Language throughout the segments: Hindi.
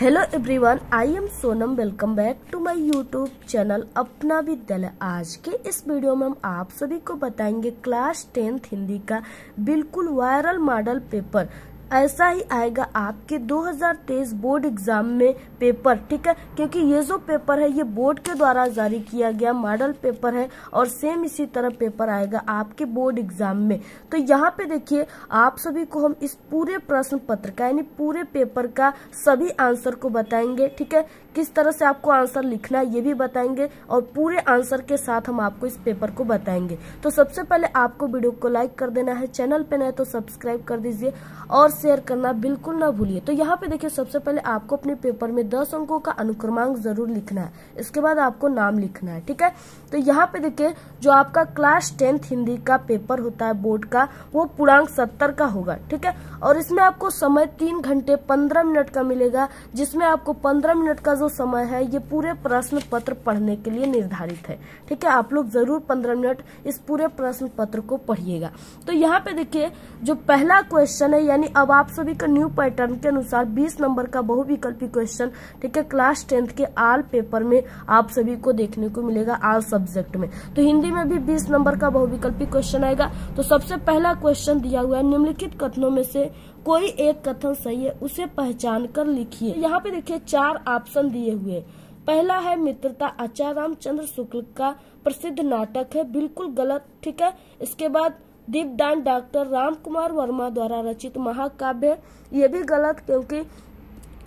Hello everyone I am Sonam welcome back to my YouTube channel Apna Vidyalaya आज के इस वीडियो में हम आप सभी को बताएँगे क्लास टेंथ हिंदी का बिल्कुल वायरल मॉडल पेपर ऐसा ही आएगा आपके 2023 बोर्ड एग्ज़ाम में पेपर, ठीक है? क्योंकि ये जो पेपर है, ये बोर्ड के द्वारा जारी किया गया मॉडल पेपर है और सेम इसी तरह पेपर आएगा आपके बोर्ड एग्ज़ाम में। तो यहाँ पे देखिए, आप सभी को हम इस पूरे प्रश्न पत्र का, यानी पूरे पेपर का सभी आंसर को बताएँगे, ठीक है? किस तरह से आपको आंसर लिखना है, ये भी बताएँगे और पूरे आंसर के साथ हम आपको इस पेपर को बताएँगे। तो सबसे पहले आपको वीडियो को लाइक कर देना है, चैनल पे नए तो सब्सक्राइब कर दीजिए और शेयर करना बिल्कुल ना भूलिए। तो यहाँ पे देखिए, सबसे पहले आपको अपने पेपर में दस अंकों का अनुक्रमांक ज़रूर लिखना है, इसके बाद आपको नाम लिखना है, ठीक है? तो यहाँ पे देखिए, जो आपका क्लास टेंथ हिंदी का पेपर होता है बोर्ड का, वो पूर्णांक सत्तर का होगा, ठीक है? और इसमें आपको समय तीन घंटे पंद्रह मिनट का मिलेगा, जिसमें आपको पंद्रह मिनट का जो समय है, ये पूरे प्रश्न पत्र पढ़ने के लिए निर्धारित है। ठीक है, आप लोग ज़रूर पंद्रह मिनट इस पूरे प्रश्न पत्र को पढ़िएगा। तो यहाँ पे देखिए, जो पहला क्वेश्चन है, यानी अब आप सभी का न्यू पैटर्न के अनुसार 20 नंबर का बहुविकल्पी क्वेश्चन ठीक है क्लास टेंथ के आल पेपर में आप सभी को देखने को मिलेगा आल सब्जेक्ट में। तो हिंदी में भी 20 नंबर का बहुविकल्पी क्वेश्चन आएगा। तो सबसे पहला क्वेश्चन दिया हुआ है, निम्नलिखित कथनों में से कोई एक कथन सही है, उसे पहचान कर लिखिए। यहाँ पे देखिए, चार ऑप्शन दिए हुए पहला है मित्रता, आचार्य रामचंद्र शुक्ल का प्रसिद्ध नाटक है, बिल्कुल गलत, ठीक है? इसके बाद दीपदान डॉक्टर राम कुमार वर्मा द्वारा रचित महाकाव्य ये भी गलत, क्योंकि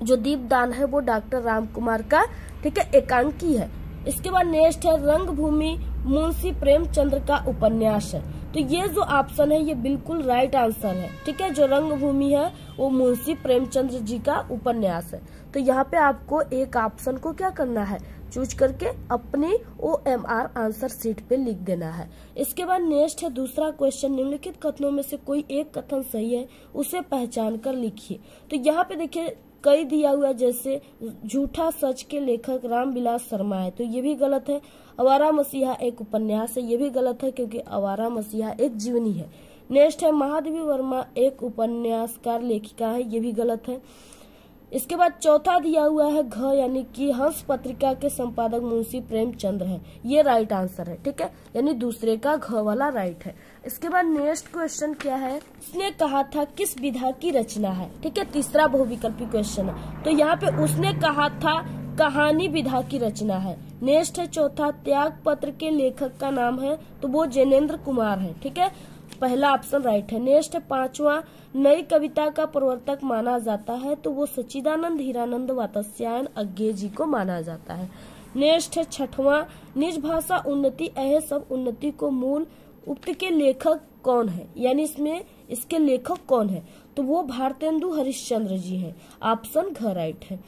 जो दीपदान है, वो डॉक्टर राम कुमार का, ठीक है, एकांकी है। इसके बाद नेक्स्ट है रंगभूमि मुंशी प्रेमचंद्र का उपन्यास है। तो ये जो ऑप्शन है, ये बिल्कुल राइट आंसर है। ठीक है, जो रंगभूमि है, वो मुंशी प्रेमचंद्र जी का उपन्यास है। तो यहाँ पे आपको एक ऑप्शन को क्या करना है? चूज़ करके अपनी O M R answer sheet पे लिख देना है। इसके बाद नेक्स्ट है दूसरा क्वेश्चन निम्नलिखित कथनों में से कोई एक कथन सही है, उसे पहचान कर लिखिए। तो यहाँ पे देखिए कई दिया हुआ जैसे झूठा सच के लेखक राम बिलास शर्मा है। तो ये भी गलत है। अवारा मसीहा एक उपन्यास है। ये भी गलत है क्योंकि अवारा मसीहा एक जीवनी है। नेक्स्ट है, महादेवी वर्मा एक उपन्यासकार लेखिका है। ये भी गलत है। इसके बाद चौथा दिया हुआ है घ, यानी कि हंस पत्रिका के संपादक मुंशी प्रेमचंद्र है। ये राइट आंसर है, ठीक है? यानी दूसरे का घ वाला राइट है। इसके बाद नेक्स्ट क्वेश्चन क्या है? उसने कहा था, किस विधा की रचना है? ठीक है, तीसरा बहुविकल्पी क्वेश्चन है। तो यहाँ पे उसने कहा था, कहानी विधा की रचना है। नेक्स्ट है चौथा त्याग पत्र के लेखक का नाम है तो वो जैनेन्द्र कुमार है, ठीक है? पहला ऑप्शन राइट है नेक्स्ट पांचवा नई कविता का प्रवर्तक माना जाता है तो वो सचिदानंद हीरानंद वात्स्यायन अज्ञे जी को माना जाता है। नेक्स्ट है छठवां निज भाषा उन्नति अह सब उन्नति को मूल उक्त के लेखक कौन है? यानी इसमें, इसके लेखक कौन है? तो वो भारतेंदु हरिश्चंद्र जी हैं। ऑप्शन घ राइट है।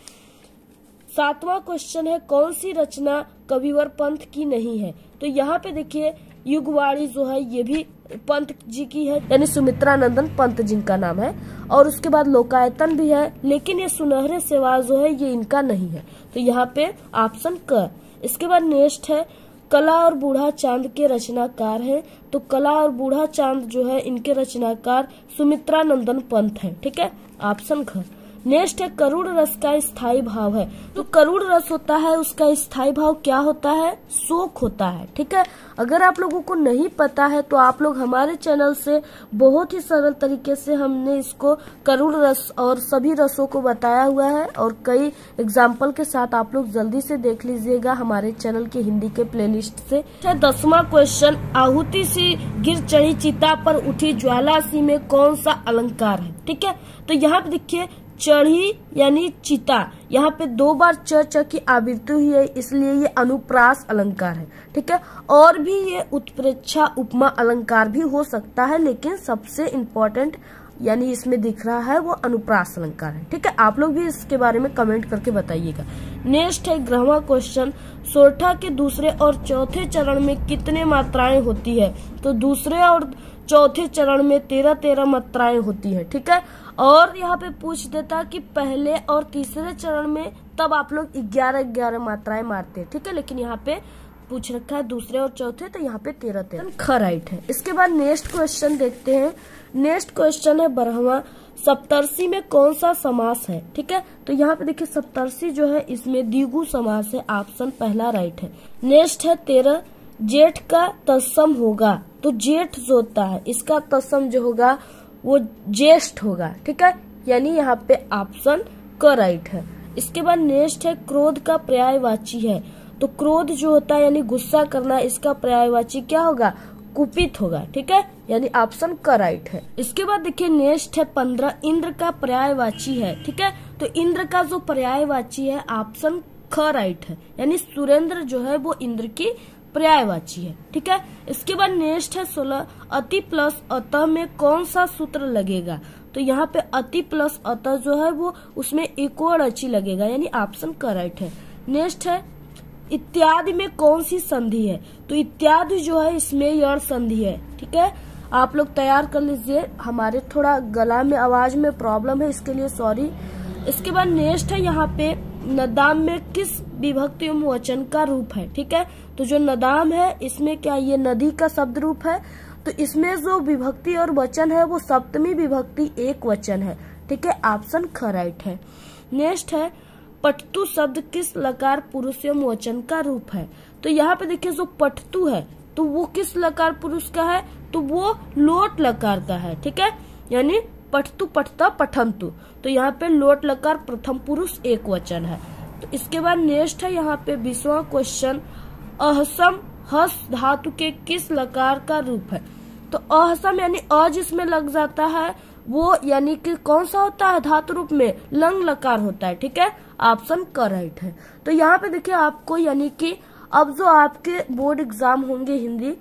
सातवां क्वेश्चन है, कौन सी रचना कविवर पंथ की नहीं है? तो यहाँ पे देखिए युगवाड़ी जो है, ये भी पंत जी की है, यानी सुमित्रा नंदन पंत जी का नाम है। और उसके बाद लोकायतन भी है, लेकिन ये सुनहरे सेवा जो है, ये इनका नहीं है। तो यहाँ पे ऑप्शन क। इसके बाद नेक्स्ट है, कला और बूढ़ा चाँद के रचनाकार हैं। तो कला और बूढ़ा चाँद जो है, इनके रचनाकार सुमित्रा नंदन पंत है। ठीक है? ऑप्शन घ नेक्स्ट है, करुण रस का स्थायी भाव है। तो करुण रस होता है, उसका स्थायी भाव क्या होता है? शोक होता है, ठीक है? अगर आप लोगों को नहीं पता है तो आप लोग हमारे चैनल से बहुत ही सरल तरीके से हमने इसको करुण रस और सभी रसों को बताया हुआ है, और कई एग्ज़ाम्पल के साथ आप लोग जल्दी से देख लीजिएगा हमारे चैनल के हिंदी के प्लेलिस्ट से। दसवां क्वेश्चन आहुति सी गिर चढ़ी चिता पर उठी ज्वाला सी में कौन सा अलंकार है, ठीक है? तो यहाँ पे देखिए चढ़ी यानी चिता। यहाँ पे दो बार च च की आवृत्ति हुई है, इसलिए ये अनुप्रास अलंकार है, ठीक है? और भी ये उत्प्रेक्षा उपमा अलंकार भी हो सकता है, लेकिन सबसे इम्पोर्टेंट यानी इसमें दिख रहा है वो अनुप्रास अलंकार है, ठीक है? आप लोग भी इसके बारे में कमेंट करके बताइएगा। नेक्स्ट है ग्रहवा क्वेश्चन सोरठा के दूसरे और चौथे चरण में कितने मात्राएँ होती है? तो दूसरे और चौथे चरण में तेरह तेरह मात्राएँ होती है, ठीक है? और यहाँ पे पूछ देता कि पहले और तीसरे चरण में तब आप लोग ग्यारह ग्यारह मात्राएँ मारते हैं ठीक है? लेकिन यहाँ पे पूछ रखा है दूसरे और चौथे तो यहाँ पे तेरह तेरह। ख राइट है। इसके बाद नेक्स्ट क्वेश्चन देखते हैं। नेक्स्ट क्वेश्चन है बरहवा सप्तर्षि में कौन सा समास है ठीक है? तो यहाँ पे देखिए सप्तर्षि जो है इसमें द्विगु समास है ऑप्शन पहला राइट है। नेक्स्ट है तेरह जेठ का तत्सम होगा तो जेठ जो होता है। इसका तत्सम जो होगा वो ज्येष्ठ होगा, ठीक है? यानी यहाँ पे ऑप्शन क राइट है। इसके बाद नेक्स्ट है, क्रोध का पर्यायवाची है। तो क्रोध जो होता है, यानी गुस्सा करना, इसका पर्यायवाची क्या होगा? कुपित होगा, ठीक है? यानी ऑप्शन का राइट है। इसके बाद देखिए नेक्स्ट है, पंद्रह, इंद्र का पर्यायवाची है, ठीक है? तो इंद्र का जो पर्यायवाची है ऑप्शन ख राइट है। यानी सुरेंद्र जो है, वो इंद्र की पर्यायवाची है, ठीक है? इसके बाद नेक्स्ट है सोलह, अति प्लस अतः में कौन सा सूत्र लगेगा? तो यहाँ पे अति प्लस अतः जो है वो, उसमें एक और अच्छी लगेगा, यानी ऑप्शन करेक्ट है। नेक्स्ट है, इत्यादि में कौन सी संधि है? तो इत्यादि जो है, इसमें यण संधि है, ठीक है? आप लोग तैयार कर लीजिए, हमारे थोड़ा गला में, आवाज़ में प्रॉब्लम है, इसके लिए सॉरी इसके बाद नेक्स्ट है यहाँ पे नदाम में किस विभक्ति वचन का रूप है? ठीक है? तो जो नदाम है, इसमें क्या ये नदी का शब्द रूप है? तो इसमें जो विभक्ति और वचन है, वो सप्तमी विभक्ति एक वचन है। ठीक है? ऑप्शन ख राइट है। नेक्स्ट है, पटतु शब्द किस लकार पुरुष एवं वचन का रूप है? तो यहाँ पे देखिए, जो पटतु है तो वो किस लकार पुरुष का है? तो वो लोट लकार का है। ठीक है? यानी पठतु पठता पठंतु तो यहाँ पे लोट लकार प्रथम पुरुष एक वचन है। तो इसके बाद नेक्स्ट है यहाँ पे बीसवा क्वेश्चन अहसम हस धातु के किस लकार का रूप है? तो अहसम यानी अ जिसमें लग जाता है, वो यानी कि कौन सा होता है? धातु रूप में लंग लकार होता है, ठीक है? ऑप्शन करेक्ट है। तो यहाँ पे देखिए आपको यानी कि अब जो आपके बोर्ड एग्ज़ाम होंगे हिंदी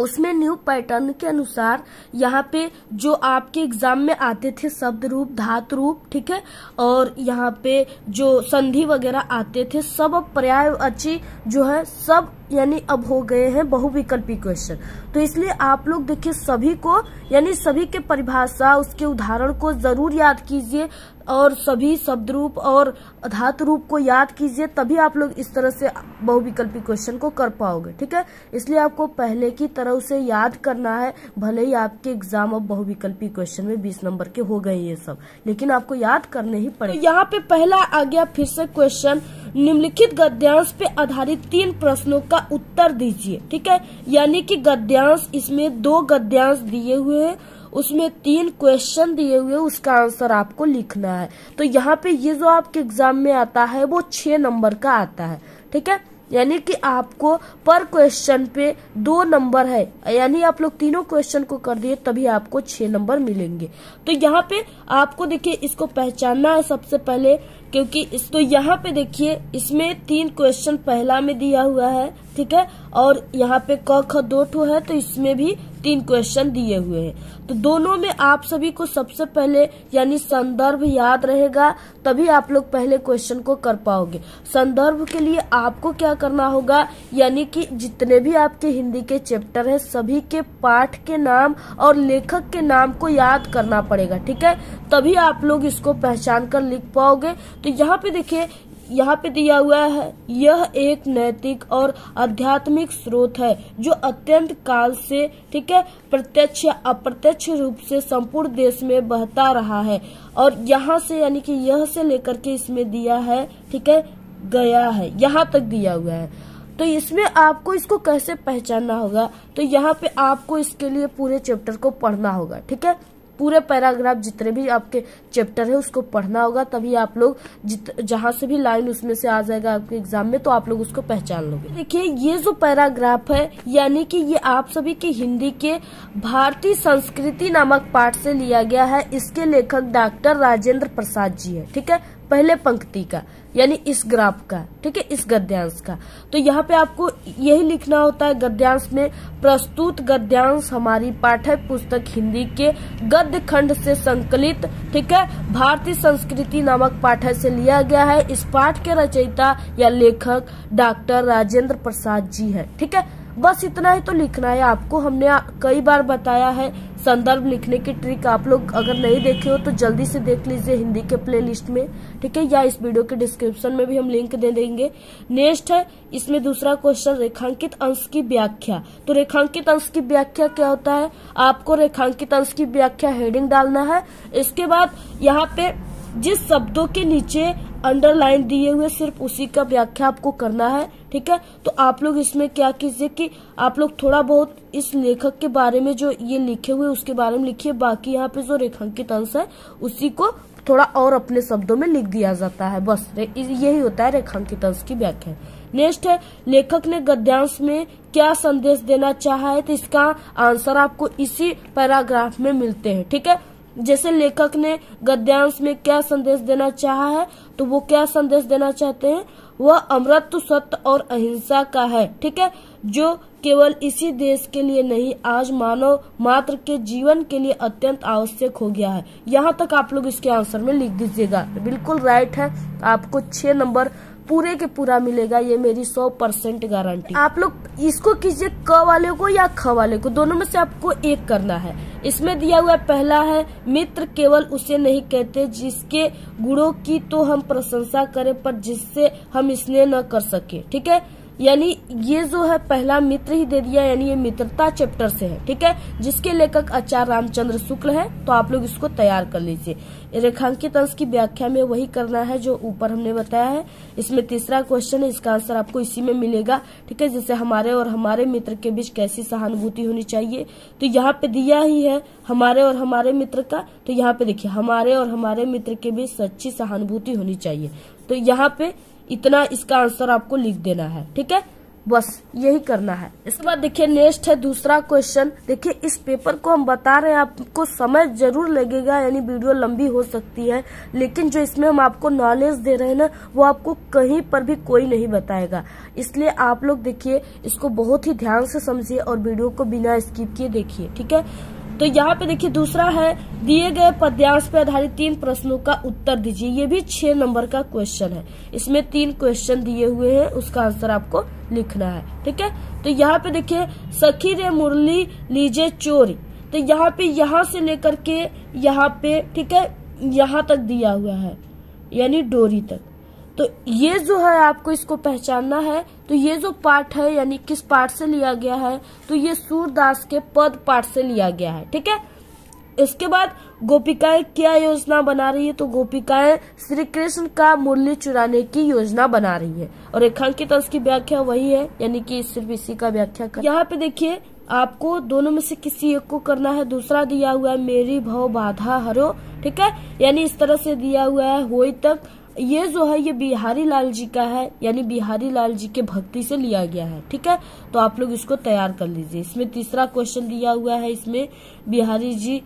उसमें न्यू पैटर्न के अनुसार यहाँ पे जो आपके एग्ज़ाम में आते थे शब्द रूप, धातु रूप, ठीक है? और यहाँ पे जो संधि वगैरह आते थे, सब अब पर्याय अच्छी जो है, सब यानी अब हो गए हैं बहुविकल्पी क्वेश्चन तो इसलिए आप लोग देखिए सभी को, यानी सभी के परिभाषा, उसके उदाहरण को ज़रूर याद कीजिए और सभी शब्द रूप और धातु रूप को याद कीजिए, तभी आप लोग इस तरह से बहुविकल्पी क्वेश्चन को कर पाओगे, ठीक है? इसलिए आपको पहले की तरह उसे याद करना है, भले ही आपके एग्ज़ाम अब बहुविकल्पी क्वेश्चन में बीस नंबर के हो गए ये सब, लेकिन आपको याद करने ही पड़े तो यहाँ पे पहला आ गया फिर से क्वेश्चन निम्नलिखित गद्यांश पे आधारित तीन प्रश्नों का उत्तर दीजिए, ठीक है? यानी कि गद्यांश, इसमें दो गद्यांश दिए हुए हैं, उसमें तीन क्वेश्चन दिए हुए उसका आंसर आपको लिखना है। तो यहाँ पे ये जो आपके एग्ज़ाम में आता है, वो छह नंबर का आता है, ठीक है? यानी कि आपको पर क्वेश्चन पे दो नंबर है। यानी आप लोग तीनों क्वेश्चन को कर दिए, तभी आपको छह नंबर मिलेंगे। तो यहाँ पे आपको देखिए, इसको पहचानना है सबसे पहले, क्योंकि इस तो यहाँ पे देखिए, इसमें तीन क्वेश्चन पहला में दिया हुआ है, ठीक है? और यहाँ पे क, ख, दो, ठो है तो इसमें भी तीन क्वेश्चन दिए हुए हैं। तो दोनों में आप सभी को सबसे पहले, यानी संदर्भ याद रहेगा, तभी आप लोग पहले क्वेश्चन को कर पाओगे। संदर्भ के लिए आपको क्या करना होगा, यानी कि जितने भी आपके हिंदी के चैप्टर है, सभी के पाठ के नाम और लेखक के नाम को याद करना पड़ेगा, ठीक है? तभी आप लोग इसको पहचान कर लिख पाओगे। तो यहाँ पे देखिए यहाँ पे दिया हुआ है, यह एक नैतिक और आध्यात्मिक स्रोत है, जो अत्यंत काल से, ठीक है, प्रत्यक्ष, अप्रत्यक्ष रूप से संपूर्ण देश में बहता रहा है। और यहाँ से, यानी कि यह से लेकर के इसमें दिया है, ठीक है, गया है, यहाँ तक दिया हुआ है। तो इसमें आपको इसको कैसे पहचानना होगा? तो यहाँ पे आपको इसके लिए पूरे चैप्टर को पढ़ना होगा, ठीक है? पूरे पैराग्राफ जितने भी आपके चैप्टर है, उसको पढ़ना होगा, तभी आप लोग जहाँ से भी लाइन उसमें से आ जाएगा आपके एग्ज़ाम में तो आप लोग उसको पहचान लोगे। देखिए, ये जो पैराग्राफ है, यानी कि ये आप सभी के हिंदी के भारतीय संस्कृति नामक पाठ से लिया गया है, इसके लेखक डॉक्टर राजेंद्र प्रसाद जी है, ठीक है? पहले पंक्ति का, यानी इस ग्राफ का, ठीक है, इस गद्यांश का। तो यहाँ पे आपको यही लिखना होता है, गद्यांश में, प्रस्तुत गद्यांश हमारी पाठ्य पुस्तक हिंदी के गद्य खंड से संकलित, ठीक है, भारतीय संस्कृति नामक पाठ्य से लिया गया है। इस पाठ के रचयिता या लेखक डॉक्टर राजेंद्र प्रसाद जी है, ठीक है। बस इतना ही तो लिखना है। आपको हमने कई बार बताया है, संदर्भ लिखने की ट्रिक आप लोग अगर नहीं देखे हो तो जल्दी से देख लीजिए हिंदी के प्ले लिस्ट में, ठीक है? या इस वीडियो के डिस्क्रिप्शन में भी हम लिंक दे देंगे। नेक्स्ट है, इसमें दूसरा क्वेश्चन रेखांकित अंश की व्याख्या। तो रेखांकित अंश की व्याख्या क्या होता है? आपको रेखांकित अंश की व्याख्या हेडिंग डालना है। इसके बाद यहाँ पे जिस शब्दों के नीचे अंडरलाइन दिए हुए सिर्फ़ उसी का व्याख्या आपको करना है, ठीक है? तो आप लोग इसमें क्या कीजिए कि आप लोग थोड़ा बहुत इस लेखक के बारे में जो ये लिखे हुए, उसके बारे में लिखिए, बाकी यहाँ पे जो रेखांकित अंश है, उसी को थोड़ा और अपने शब्दों में लिख दिया जाता है, बस। यही होता है रेखांकित अंश की व्याख्या। नेक्स्ट है, लेखक ने गद्यांश में क्या संदेश देना चाहा है तो इसका आंसर आपको इसी पैराग्राफ में मिलते हैं, ठीक है? जैसे लेखक ने गद्यांश में क्या संदेश देना चाहा है तो वो क्या संदेश देना चाहते हैं? वह अमृत, सत्य और अहिंसा का है, ठीक है? जो केवल इसी देश के लिए नहीं, आज मानव मात्र के जीवन के लिए अत्यंत आवश्यक हो गया है। यहाँ तक आप लोग इसके आंसर में लिख दीजिएगा। बिल्कुल राइट है। आपको छह नंबर पूरे के पूरा मिलेगा। ये मेरी सौ परसेंट गारंटी। आप लोग इसको कीजिए क वाले को या ख वाले को। दोनों में से आपको एक करना है। इसमें दिया हुआ पहला है, मित्र केवल उसे नहीं कहते जिसके गुणों की तो हम प्रशंसा करें, पर जिससे हम स्नेह न कर सके। ठीक है? यानी ये जो है पहला मित्र ही दे दिया, यानी ये मित्रता चैप्टर से है, ठीक है? जिसके लेखक आचार्य रामचंद्र शुक्ल है तो आप लोग इसको तैयार कर लीजिए। रेखांकित अंश की व्याख्या में वही करना है जो ऊपर हमने बताया है। इसमें तीसरा क्वेश्चन है, इसका आंसर आपको इसी में मिलेगा, ठीक है? जैसे हमारे और हमारे मित्र के बीच कैसी सहानुभूति होनी चाहिए। तो यहाँ पे दिया ही है, हमारे और हमारे मित्र का। तो यहाँ पे देखिए, हमारे और हमारे मित्र के बीच सच्ची सहानुभूति होनी चाहिए। तो यहाँ पे इतना इसका आंसर आपको लिख देना है, ठीक है? बस, यही करना है। इसके बाद देखिए नेक्स्ट है दूसरा क्वेश्चन देखिए, इस पेपर को हम बता रहे हैं, आपको समय ज़रूर लगेगा, यानी वीडियो लंबी हो सकती है, लेकिन जो इसमें हम आपको नॉलेज दे रहे हैं ना, वो आपको कहीं पर भी कोई नहीं बताएगा। इसलिए आप लोग देखिए, इसको बहुत ही ध्यान से समझिए और वीडियो को बिना स्किप किए देखिए, ठीक है? तो यहाँ पे देखिए दूसरा है, दिए गए पद्यांश पे आधारित तीन प्रश्नों का उत्तर दीजिए। ये भी छह नंबर का क्वेश्चन है। इसमें तीन क्वेश्चन दिए हुए हैं, उसका आंसर आपको लिखना है। ठीक है? तो यहाँ पे देखिए, सखी रे मुरली लीजे चोरी। तो यहाँ पे, यहाँ से लेकर के यहाँ पे, ठीक है, यहाँ तक दिया हुआ है, यानी डोरी तक। तो ये जो है आपको इसको पहचानना है तो ये जो पार्ट है, यानी किस पार्ट से लिया गया है तो ये सूरदास के पद पाठ से लिया गया है, ठीक है? इसके बाद गोपिकाएँ क्या योजना बना रही है? तो गोपिकाएँ श्री कृष्ण का मुरली चुराने की योजना बना रही है। और रेखांकित उसकी व्याख्या वही है, यानी कि सिर्फ़ इसी का व्याख्या कर यहाँ पे देखिए, आपको दोनों में से किसी एक को करना है, दूसरा दिया हुआ है, मेरी भव बाधा हरो ठीक है? यानी इस तरह से दिया हुआ है हो तक ये जो है, ये बिहारी लाल जी का है, यानी बिहारी लाल जी के भक्ति से लिया गया है, ठीक है? तो आप लोग इसको तैयार कर लीजिए। इसमें तीसरा क्वेश्चन दिया हुआ है, इसमें बिहारी जी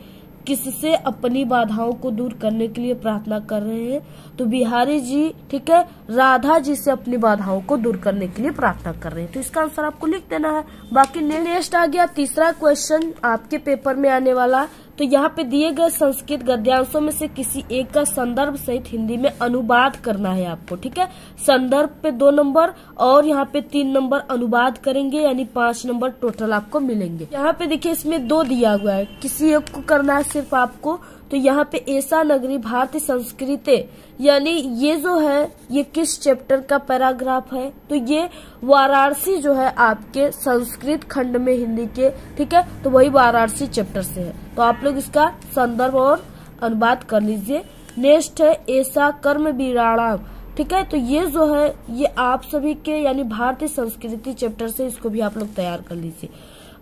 किससे अपनी बाधाओं को दूर करने के लिए प्रार्थना कर रहे हैं? तो बिहारी जी, ठीक है, राधा जी से अपनी बाधाओं को दूर करने के लिए प्रार्थना कर रहे हैं। तो इसका आंसर आपको लिख देना है। बाकी नेक्स्ट आ गया तीसरा क्वेश्चन आपके पेपर में आने वाला तो यहाँ पे दिए गए संस्कृत गद्यांशों में से किसी एक का संदर्भ सहित हिंदी में अनुवाद करना है आपको, ठीक है? संदर्भ पे दो नंबर और यहाँ पे तीन नंबर अनुवाद करेंगे, यानी पाँच नंबर टोटल आपको मिलेंगे। यहाँ पे देखिए इसमें दो दिया हुआ है, किसी एक को करना है सिर्फ़ आपको तो यहाँ पे ऐसा नगरी भारतीय संस्कृति, यानी ये जो है, ये किस चैप्टर का पैराग्राफ है? तो ये वाराणसी जो है आपके संस्कृत खंड में हिंदी के, ठीक है? तो वही वाराणसी चैप्टर से है। तो आप लोग इसका संदर्भ और अनुवाद कर लीजिए। नेक्स्ट है, ऐसा कर्म विराणाम, ठीक है? तो ये जो है, ये आप सभी के, यानी भारतीय संस्कृति चैप्टर से इसको भी आप लोग तैयार कर लीजिए।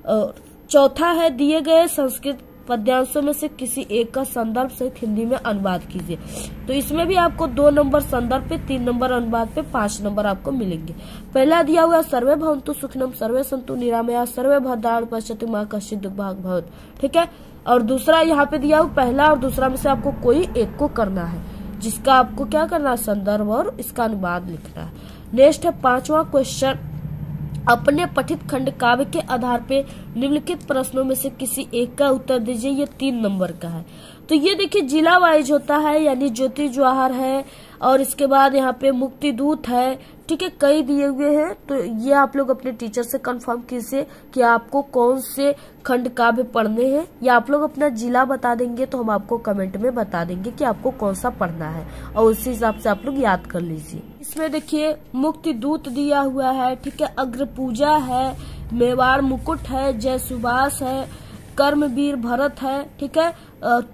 और चौथा है, दिए गए संस्कृत पद्यांशों में से किसी एक का संदर्भ सहित हिंदी में अनुवाद कीजिए। तो इसमें भी आपको दो नंबर संदर्भ पे, तीन नंबर अनुवाद पे, पाँच नंबर आपको मिलेंगे। पहला दिया हुआ सर्वे भवंतु सुखनम, सर्वे संतु निरामया, सर्वे भद्राण पश्चिम माँ कश्चित भाग भवत। ठीक है? और दूसरा यहाँ पे दिया हुआ, पहला और दूसरा में से आपको कोई एक को करना है, जिसका आपको क्या करना है? संदर्भ और इसका अनुवाद लिखना है। नेक्स्ट है, पांचवा क्वेश्चन अपने पठित खंड काव्य के आधार पे निम्नलिखित प्रश्नों में से किसी एक का उत्तर दीजिए, ये तीन नंबर का है। तो ये देखिए, जिला वाइज होता है, यानी ज्योति जवाहर है, और इसके बाद यहाँ पे मुक्ति दूत है। ठीक है, कई दिए हुए हैं तो ये आप लोग अपने टीचर से कंफर्म कीजिए कि आपको कौन से खंड काव्य पढ़ने हैं। या आप लोग अपना जिला बता देंगे तो हम आपको कमेंट में बता देंगे कि आपको कौन सा पढ़ना है, और उसी हिसाब से आप लोग याद कर लीजिए। इसमें देखिए, मुक्ति दूत दिया हुआ है, ठीक है? अग्र पूजा है, मेवाड़ मुकुट है, जय सुभाष है, कर्मवीर भरत है, ठीक है?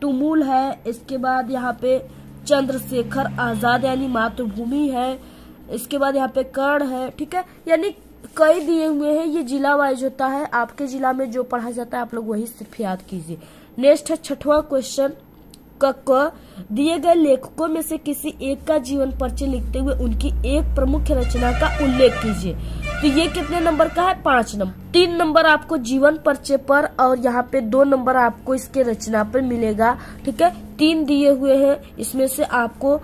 तुमुल है, इसके बाद यहाँ पे चंद्रशेखर आज़ाद, यानी मातृभूमि है, इसके बाद यहाँ पे कर्ण है, ठीक है? यानी कई दिए हुए हैं, ये जिला वाइज होता है, आपके जिला में जो पढ़ा जाता है, आप लोग वही सिर्फ़ याद कीजिए। नेक्स्ट है छठवां क्वेश्चन क दिए गए लेखकों में से किसी एक का जीवन परिचय लिखते हुए उनकी एक प्रमुख रचना का उल्लेख कीजिए। तो ये कितने नंबर का है? पाँच नंबर। तीन नंबर आपको जीवन परिचय पर और यहाँ पे दो नंबर आपको इसके रचना पर मिलेगा, ठीक है? तीन दिए हुए हैं। इसमें से आपको,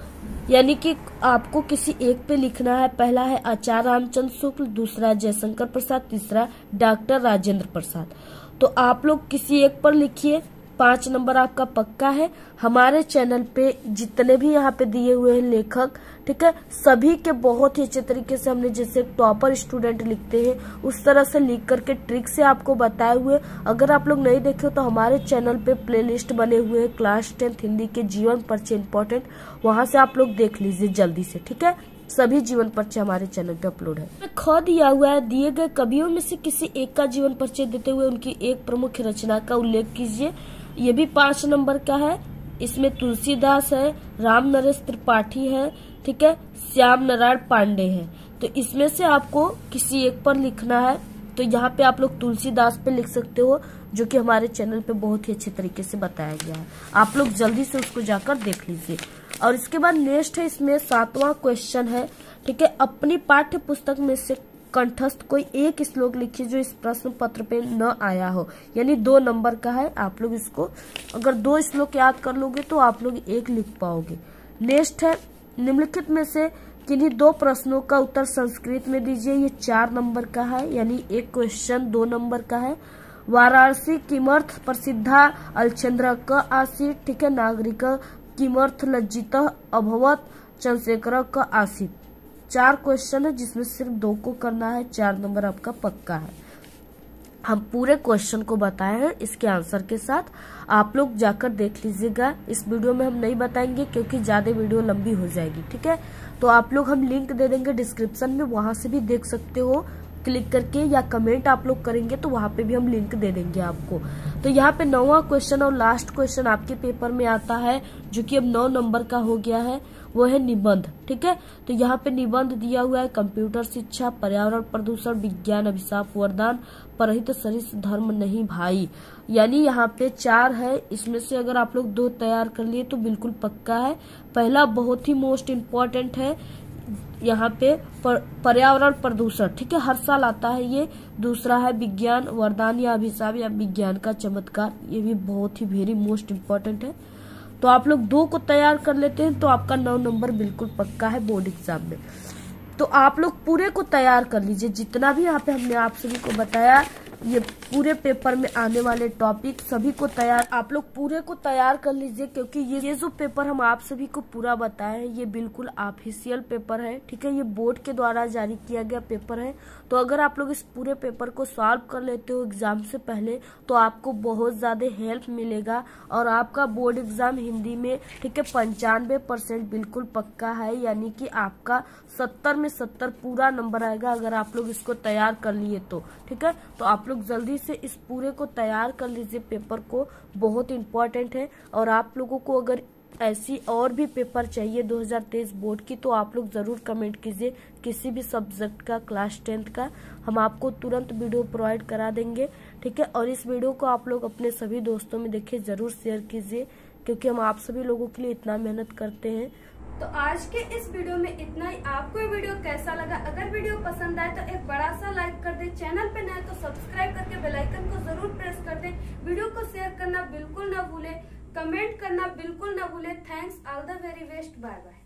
यानी कि आपको किसी एक पे लिखना है। पहला है आचार्य रामचंद्र शुक्ल, दूसरा जयशंकर प्रसाद, तीसरा डॉक्टर राजेंद्र प्रसाद। तो आप लोग किसी एक पर लिखिए। पाँच नंबर आपका पक्का है। हमारे चैनल पे जितने भी यहाँ पे दिए हुए हैं लेखक, ठीक है, सभी के बहुत ही अच्छे तरीके से हमने जैसे टॉपर स्टूडेंट लिखते हैं, उस तरह से लिख करके ट्रिक से आपको बताए हुए अगर आप लोग नहीं देखे हो तो हमारे चैनल पे प्लेलिस्ट बने हुए हैं, क्लास टेंथ हिंदी के जीवन पर्चे इम्पोर्टेंट वहाँ से आप लोग देख लीजिए जल्दी से, ठीक है? सभी जीवन पर्चे हमारे चैनल पे अपलोड है। ख दिया हुआ है, दिए गए कवियों में से किसी एक का जीवन परिचय देते हुए उनकी एक प्रमुख रचना का उल्लेख कीजिए। ये भी पाँच नंबर का है। इसमें तुलसीदास है राम नरेश त्रिपाठी है, ठीक है? श्याम नारायण पांडे है। तो इसमें से आपको किसी एक पर लिखना है तो यहाँ पे आप लोग तुलसीदास पे लिख सकते हो, जो कि हमारे चैनल पे बहुत ही अच्छे तरीके से बताया गया है। आप लोग जल्दी से उसको जाकर देख लीजिए। और इसके बाद नेक्स्ट है, इसमें सातवां क्वेश्चन है, ठीक है? अपनी पाठ्य पुस्तक में से कंठस्थ कोई एक श्लोक लिखिए जो इस प्रश्न पत्र पे न आया हो। यानी दो नंबर का है, आप लोग इसको अगर दो श्लोक याद कर लोगे तो आप लोग एक लिख पाओगे। नेक्स्ट है, निम्नलिखित में से किन्हीं दो प्रश्नों का उत्तर संस्कृत में दीजिए, ये चार नंबर का है, यानी एक क्वेश्चन दो नंबर का है। वाराणसी किमर्थ प्रसिद्धा अलचंद्र क आसित ठीक है, नागरिक किमर्थ लज्जित अभवत चंद्रशेखर क आसित चार क्वेश्चन है, जिसमें सिर्फ़ दो को करना है, चार नंबर आपका पक्का है। हम पूरे क्वेश्चन को बताए हैं इसके आंसर के साथ। आप लोग जाकर देख लीजिएगा। इस वीडियो में हम नहीं बताएँगे, क्योंकि ज़्यादा वीडियो लंबी हो जाएगी, ठीक है? तो आप लोग हम लिंक दे देंगे डिस्क्रिप्शन में, वहाँ से भी देख सकते हो। क्लिक करके या कमेंट आप लोग करेंगे तो वहाँ पे भी हम लिंक दे देंगे आपको। तो यहाँ पे नौवा क्वेश्चन और लास्ट क्वेश्चन आपके पेपर में आता है, जो कि अब नौ नंबर का हो गया है, वो है निबंध, ठीक है? तो यहाँ पे निबंध दिया हुआ है कंप्यूटर शिक्षा, पर्यावरण प्रदूषण, विज्ञान, अभिशाप, वरदान, परहित सरिस, धर्म नहीं भाई। यानी यहाँ पे चार है, इसमें से अगर आप लोग दो तैयार कर लिए तो बिल्कुल पक्का है। पहला बहुत ही मोस्ट इम्पोर्टेंट है यहाँ पे पर्यावरण प्रदूषण, ठीक है? हर साल आता है ये। दूसरा है विज्ञान, वरदान या अभिशाप या विज्ञान का चमत्कार, ये भी बहुत ही वेरी मोस्ट इम्पोर्टेंट है। तो आप लोग दो को तैयार कर लेते हैं तो आपका नौ नंबर बिल्कुल पक्का है बोर्ड एग्ज़ाम में। तो आप लोग पूरे को तैयार कर लीजिए, जितना भी यहाँ पे हमने आप सभी को बताया ये पूरे पेपर में आने वाले टॉपिक सभी को तैयार आप लोग पूरे को तैयार कर लीजिए, क्योंकि ये ये जो पेपर हम आप सभी को पूरा बताए हैं, ये बिल्कुल ऑफिशियल पेपर है, ठीक है? ये बोर्ड के द्वारा जारी किया गया पेपर है। तो अगर आप लोग इस पूरे पेपर को सॉल्व कर लेते हो एग्ज़ाम से पहले तो आपको बहुत ज़्यादा हेल्प मिलेगा। और आपका बोर्ड एग्ज़ाम हिंदी में, ठीक है, पंचानवे बिल्कुल पक्का है, यानी कि आपका सत्तर में सत्तर पूरा नंबर आएगा अगर आप लोग इसको तैयार कर लिए तो ठीक है? तो आप लोग जल्दी से इस पूरे को तैयार कर लीजिए। पेपर को बहुत इम्पोर्टेंट है। और आप लोगों को अगर ऐसी और भी पेपर चाहिए 2023 बोर्ड की तो आप लोग ज़रूर कमेंट कीजिए किसी भी सब्जेक्ट का क्लास टेंथ का। हम आपको तुरंत वीडियो प्रोवाइड करा देंगे, ठीक है? और इस वीडियो को आप लोग अपने सभी दोस्तों में देखिए ज़रूर शेयर कीजिए, क्योंकि हम आप सभी लोगों के लिए इतना मेहनत करते हैं। तो आज के इस वीडियो में इतना ही। आपको ये वीडियो कैसा लगा? अगर वीडियो पसंद आए तो एक बड़ा सा लाइक कर दे। चैनल पे नए तो सब्सक्राइब करके बेल आइकन को ज़रूर प्रेस कर दे। वीडियो को शेयर करना बिल्कुल ना भूले। कमेंट करना बिल्कुल ना भूले। Thanks all the very best bye bye